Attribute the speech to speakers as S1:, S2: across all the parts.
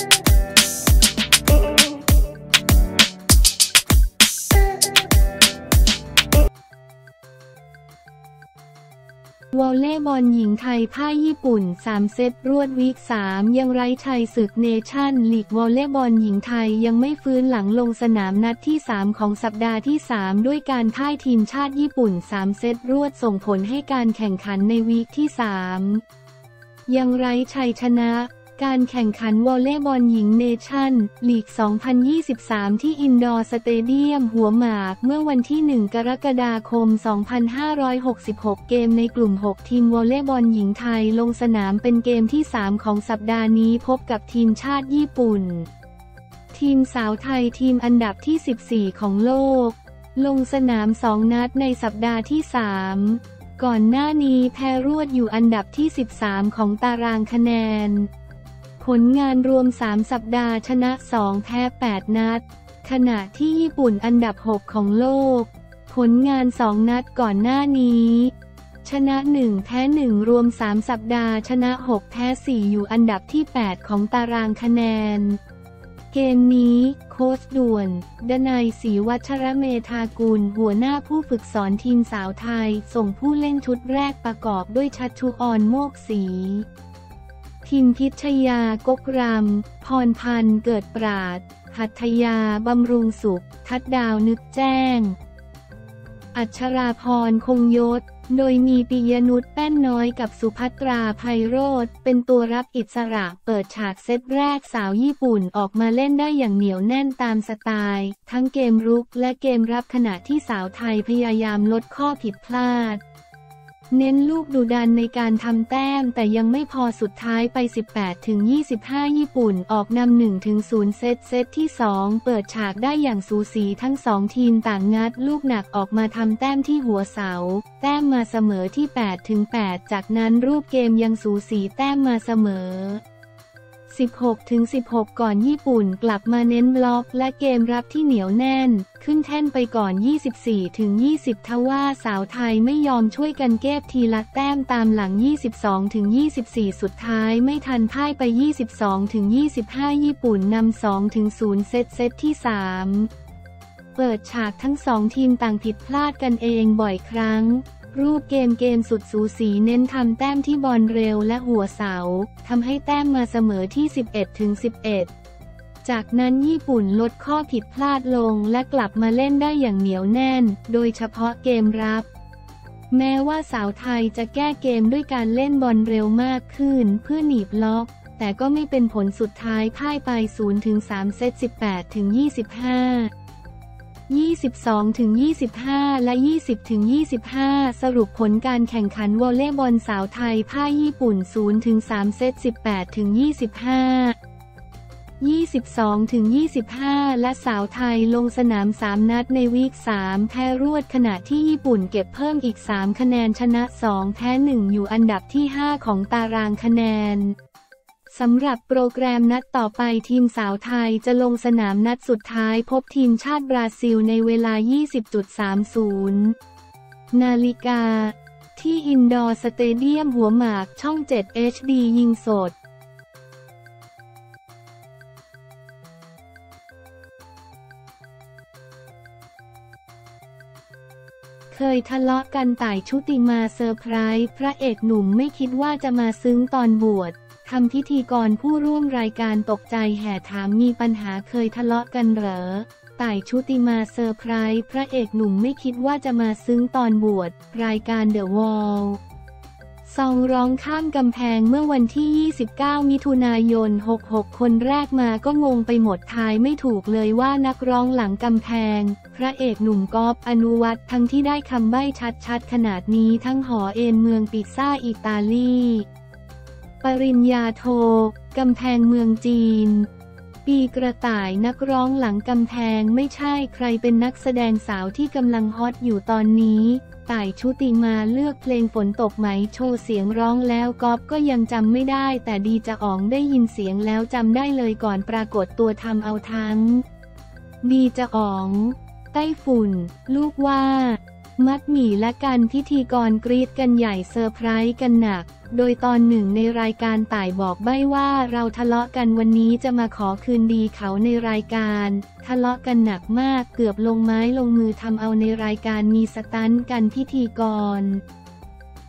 S1: วอลเล่บอลหญิงไทยพ่ายญี่ปุ่น 3 เซตรวดวีค3 ยังไร้ชัยศึกเนชั่นลีกวอลเล่บอลหญิงไทยยังไม่ฟื้นหลังลงสนามนัดที่ 3 ของสัปดาห์ที่ 3 ด้วยการพ่ายทีมชาติญี่ปุ่น 3 เซตรวดส่งผลให้การแข่งขันในวีคที่ 3 ยังไร้ชัยชนะ การแข่งขันวอลเลย์บอลหญิงเนชั่น ลีก 2023 ที่อินดอร์สเตเดียม หัวหมาก เมื่อวันที่ 1 กรกฎาคม 2566 เกมในกลุ่ม 6 ทีมวอลเลย์บอลหญิงไทยลงสนามเป็นเกมที่ 3 ของสัปดาห์นี้พบกับทีมชาติญี่ปุ่น ทีมสาวไทยทีมอันดับที่ 14 ของโลก ลงสนาม 2 นัดในสัปดาห์ที่ 3 ก่อนหน้านี้แพ้รวดอยู่อันดับที่ 13 ของตารางคะแนน ผลงานรวม 3 สัปดาห์ชนะ 2 แพ้ 8 นัด ขณะที่ญี่ปุ่นอันดับ 6 ของโลก ผลงาน 2 นัดก่อนหน้านี้ ชนะ 1 แพ้ 1 รวม 3 สัปดาห์ ชนะ 6 แพ้ 4 อยู่อันดับที่ 8 ของตารางคะแนน เกมนี้โค้ชด่วน ดนัยศรีวัชระเมธากุล หัวหน้าผู้ฝึกสอนทีมสาวไทย ส่งผู้เล่นชุดแรกประกอบด้วยชัดชุออนโมกศรี ทิมพิชยากกรำพรพันธ์เกิดปราดหัตถยาบำรุงสุข ทัดดาวนึกแจ้ง อัชราพรคงยศ โดยมีปิยนุชแป้นน้อยกับสุภัตราไพโรธเป็นตัวรับอิสระเปิดฉากเซตแรกสาวญี่ปุ่นออกมาเล่นได้อย่างเหนียวแน่นตามสไตล์ ทั้งเกมรุกและเกมรับขณะที่สาวไทยพยายามลดข้อผิดพลาด เน้นลูกดูดันในการทำแต้มแต่ยังไม่พอสุดท้ายไป 18 ถึง 25 ญี่ปุ่นออกนำ1ถึง0เซตเซตที่ 2 เปิดฉากได้อย่างสูสีทั้งสองทีมต่างงัดลูกหนักออกมาทำแต้มที่หัวเสา แต้มมาเสมอที่8ถึง8จากนั้นรูปเกมยังสูสีแต้มมาเสมอ 16-16 ก่อนญี่ปุ่นกลับมาเน้นบล็อกและเกมรับที่เหนียวแน่น ขึ้นแท่นไปก่อน 24-20 ทว่าสาวไทยไม่ยอมช่วยกันเก็บทีละแต้มตามหลัง 22-24 สุดท้ายไม่ทันพ่ายไป 22-25 ญี่ปุ่นนำ 2-0 เซตเซตที่ 3 เปิดฉากทั้งสองทีมต่างผิดพลาดกันเองบ่อยครั้ง รูปเกมเกมสุดสูสีเน้นทำแต้มที่บอลเร็วและหัวเสาทำให้แต้มมาเสมอที่ 11ถึง11 จากนั้นญี่ปุ่นลดข้อผิดพลาดลงและกลับมาเล่นได้อย่างเหนียวแน่น โดยเฉพาะเกมรับ แม้ว่าสาวไทยจะแก้เกมด้วยการเล่นบอลเร็วมากขึ้นเพื่อหนีบล็อก แต่ก็ไม่เป็นผลสุดท้ายพ่ายไป0-3เซต18-25 22-25 และ 20-25 สรุปผลการแข่งขันวอลเลย์บอลสาวไทยพ่าญี่ปุ่น 0-3 เซต 18-25 22-25 และสาวไทยลงสนาม 3 นัดในวีค 3 แพ้รวดขณะที่ญี่ปุ่นเก็บเพิ่มอีก 3 คะแนนชนะ 2 แพ้ 1 อยู่อันดับที่ 5 ของตารางคะแนน สำหรับโปรแกรมนัดต่อไปทีมสาวไทยจะลงสนามนัดสุดท้ายพบทีมชาติบราซิลในเวลา 20.30 นาฬิกา ที่อินดอร์สเตเดียมหัวหมากช่อง 7 HD ยิงสดเคยทะเลาะกันต่ายชุติมาเซอร์ไพรส์พระเอกหนุ่มไม่คิดว่าจะมาซึ้งตอนบวช ทำพิธีกรผู้ร่วมรายการตกใจแห่ถามมีปัญหาเคยทะเลาะกันเหรอต่ายชุติมาเซอร์ไพรส์พระเอกหนุ่มไม่คิดว่าจะมาซึ้งตอนบวชรายการเดอะวอลซองร้องข้ามกำแพงเมื่อวันที่ 29 มิถุนายน 66 คนแรกมาก็งงไปหมดทายไม่ถูกเลยว่านักร้องหลังกำแพง พระเอกหนุ่มกอบอนุวัตทั้งที่ได้คำใบ้ชัดๆ ขนาดนี้ทั้งหอเอ็นเมืองปิซ่าอิตาลี ปริญญาโท กำแพงเมืองจีน ปีกระต่ายนักร้องหลังกำแพงไม่ใช่ใครเป็นนักแสดงสาวที่กำลังฮอตอยู่ตอนนี้ ต่ายชุติมาเลือกเพลงฝนตกไหมโชว์เสียงร้องแล้วก๊อฟก็ยังจำไม่ได้ แต่ดีจะอ๋องได้ยินเสียงแล้วจำได้เลยก่อนปรากฏตัวทำเอาทั้ง ดีจะอ๋อง ไต้ฝุ่น ลูกว่า มัดหมี่และการพิธีกรกรีดกันใหญ่เซอร์ไพรส์กันหนัก โดยตอนหนึ่งในรายการต่ายบอกใบ้ว่าเราทะเลาะกันวันนี้จะมาขอคืนดีเขาในรายการ ทะเลาะกันหนักมากเกือบลงไม้ลงมือทำเอาในรายการมีสตันกันพิธีกร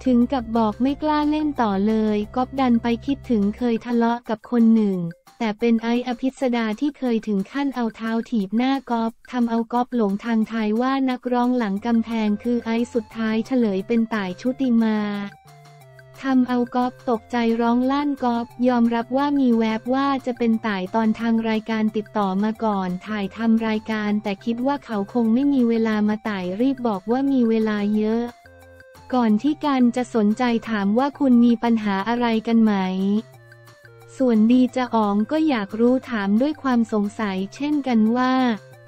S1: ถึงกับบอกไม่กล้าเล่นต่อเลยก๊อบดันไปคิดถึงเคยทะเลาะกับคนหนึ่ง แต่เป็นไออภิสดาที่เคยถึงขั้นเอาเท้าถีบหน้ากอบทำเอากอบหลงทางทายว่านักร้องหลังกำแพงคือไอสุดท้ายเฉลยเป็นต่ายชุติมาทำเอากอบตกใจร้องลั่นกอบยอมรับว่ามีแวบว่าจะเป็นต่ายตอนทางรายการติดต่อมาก่อน ถ่ายทำรายการแต่คิดว่าเขาคงไม่มีเวลามาต่ายรีบบอกว่ามีเวลาเยอะ ก่อนที่การจะสนใจถามว่าคุณมีปัญหาอะไรกันไหม ส่วนดีจะอ๋องก็อยากรู้ถามด้วยความสงสัยเช่นกันว่า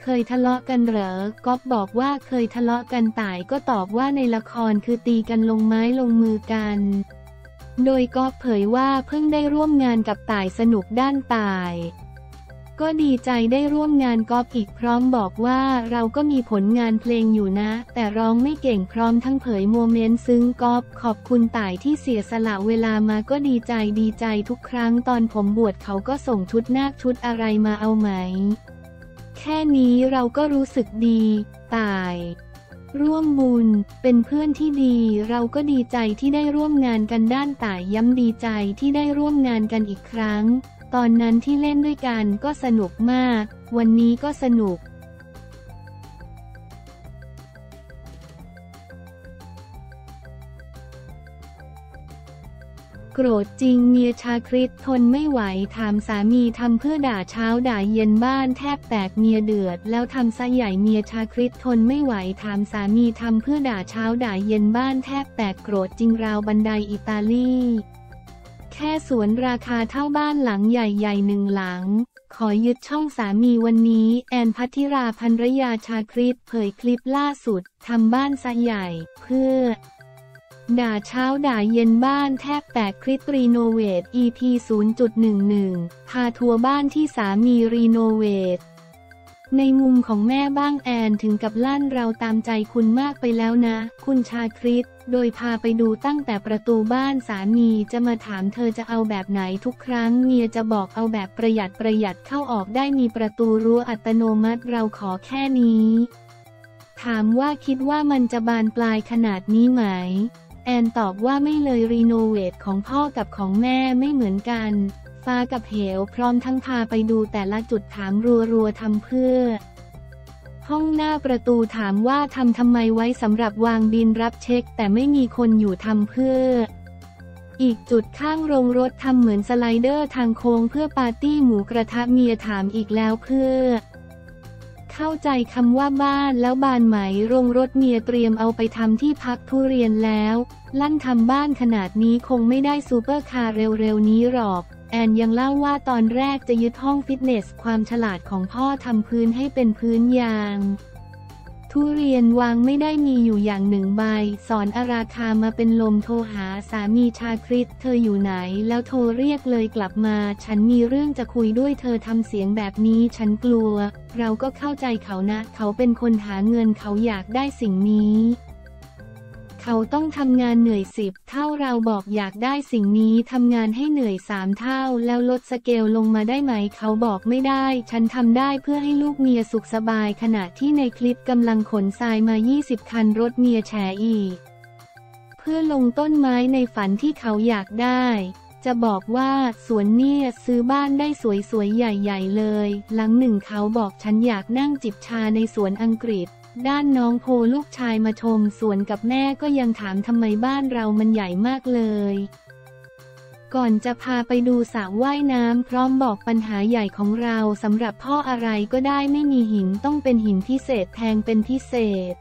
S1: เคยทะเลาะกันเหรอก๊อฟบอกว่าเคยทะเลาะกันต่ายก็ตอบว่าในละครคือตีกันลงไม้ลงมือกัน โดยก๊อฟเผยว่าเพิ่งได้ร่วมงานกับต่ายสนุกด้านต่าย ก็ดีใจได้ร่วมงานกอล์ฟอีกพร้อมบอกว่าเราก็มีผลงานเพลงอยู่นะ แต่ร้องไม่เก่งพร้อมทั้งเผยโมเมนต์ซึ้งกอล์ฟขอบคุณต่ายที่เสียสละเวลามาก็ดีใจดีใจทุกครั้งตอนผมบวชเขาก็ส่งชุดนาคชุดอะไรมาเอาไหม แค่นี้เราก็รู้สึกดีต่ายร่วมบุญ เป็นเพื่อนที่ดี เราก็ดีใจที่ได้ร่วมงานกันด้านต่ายย้ำดีใจที่ได้ร่วมงานกันอีกครั้ง ตอนนั้นที่เล่นด้วยกันก็สนุกมาก วันนี้ก็สนุก โกรธจริงเมียชาคริตทนไม่ไหวถามสามีทำเพื่อด่าเช้าด่าเย็นบ้านแทบแตกเมียเดือด แล้วทำซะใหญ่เมียชาคริตทนไม่ไหวถามสามีทำเพื่อด่าเช้าด่าเย็นบ้านแทบแตกโกรธจริงราวบันไดอิตาลี แค่สวนราคาเท่าบ้านหลังใหญ่ๆหนึ่งหลัง ขอยึดช่องสามีวันนี้ แอนพัทธิราภรรยาชาคริตเผยคลิปล่าสุดทำบ้านซะใหญ่ เพื่อ ด่าเช้าด่าเย็นบ้านแทบแตกคลิปรีโนเวท EP 0.11 พาทัวร์บ้านที่สามีรีโนเวท ในมุมของแม่บ้างแอนถึงกับลั่นเราตามใจคุณมากไปแล้วนะ คุณชาคริต โดยพาไปดูตั้งแต่ประตูบ้านสามีจะมาถามเธอจะเอาแบบไหนทุกครั้งเมียจะบอกเอาแบบประหยัดประหยัดเข้าออกได้มีประตูรั้วอัตโนมัติเราขอแค่นี้ ถามว่าคิดว่ามันจะบานปลายขนาดนี้ไหม แอนตอบว่าไม่เลยรีโนเวทของพ่อกับของแม่ไม่เหมือนกัน ฟ้ากับเหวพร้อมทั้งพาไปดูแต่ละจุดถามรัวๆทำเพื่อ ห้องหน้าประตูถามว่าทำทำไมไว้สำหรับวางบิลรับเช็ค แต่ไม่มีคนอยู่ทำเพื่อ อีกจุดข้างโรงรถทำเหมือนสไลเดอร์ทางโค้งเพื่อปาร์ตี้หมูกระทะเมียถามอีกแล้วเพื่อเข้าใจคำว่าบ้านแล้วบานไหมโรงรถเมียเตรียมเอาไปทำที่พักทุเรียนแล้ว ลั่นทำบ้านขนาดนี้คงไม่ได้ซูเปอร์คาร์เร็วๆนี้หรอก แอนยังเล่าว่าตอนแรกจะยึดห้องฟิตเนส ความฉลาดของพ่อทำพื้นให้เป็นพื้นยาง ทุเรียนวางไม่ได้มีอยู่อย่างหนึ่งใบ สอนอาราคามาเป็นลมโทรหาสามีชาคริตเธออยู่ไหน แล้วโทรเรียกเลยกลับมา ฉันมีเรื่องจะคุยด้วยเธอทำเสียงแบบนี้ฉันกลัว เราก็เข้าใจเขานะ เขาเป็นคนหาเงินเขาอยากได้สิ่งนี้ เขาต้องทำงานเหนื่อยสิบเท่าเราบอกอยากได้สิ่งนี้ทำงานให้เหนื่อยสามเท่า แล้วลดสเกลลงมาได้ไหม เขาบอกไม่ได้ ฉันทำได้เพื่อให้ลูกเมียสุขสบาย ขณะที่ในคลิปกำลังขนทรายมา 20 คันรถเมียแฉอีก เพื่อลงต้นไม้ในฝันที่เขาอยากได้ จะบอกว่าสวนเนี่ยซื้อบ้านได้สวยๆใหญ่ ๆ เลย หลังหนึ่งเขาบอกฉันอยากนั่งจิบชาในสวนอังกฤษ ด้านน้องโพลูกชายมาชมสวนกับแม่ก็ยังถามทำไมบ้านเรามันใหญ่มากเลย ก่อนจะพาไปดูสระว่ายน้ำพร้อมบอกปัญหาใหญ่ของเราสำหรับพ่ออะไรก็ได้ไม่มีหินต้องเป็นหินพิเศษแทงเป็นพิเศษ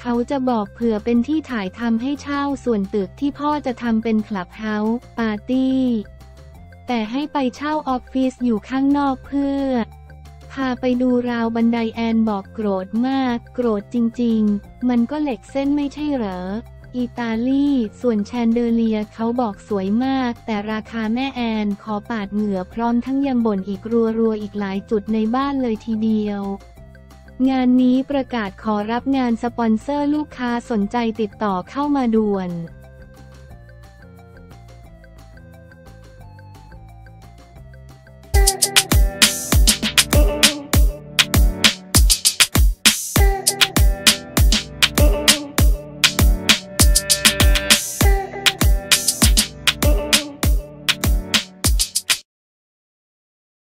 S1: เขาจะบอกเผื่อเป็นที่ถ่ายทำให้เช่าส่วนตึกที่พ่อจะทำเป็นคลับเฮาส์ปาร์ตี้ แต่ให้ไปเช่าออฟฟิศอยู่ข้างนอกเพื่อ พาไปดูราวบันไดแอนบอกโกรธมาก โกรธจริงๆ มันก็เหล็กเส้นไม่ใช่เหรอ อิตาลี ส่วนแชนเดเลียเขาบอกสวยมาก แต่ราคาแม่แอนขอปาดเหงื่อพร้อมทั้งยังบ่นอีกรัวๆอีกหลายจุดในบ้านเลยทีเดียวงานนี้ประกาศขอรับงานสปอนเซอร์ลูกค้าสนใจติดต่อเข้ามาด่วน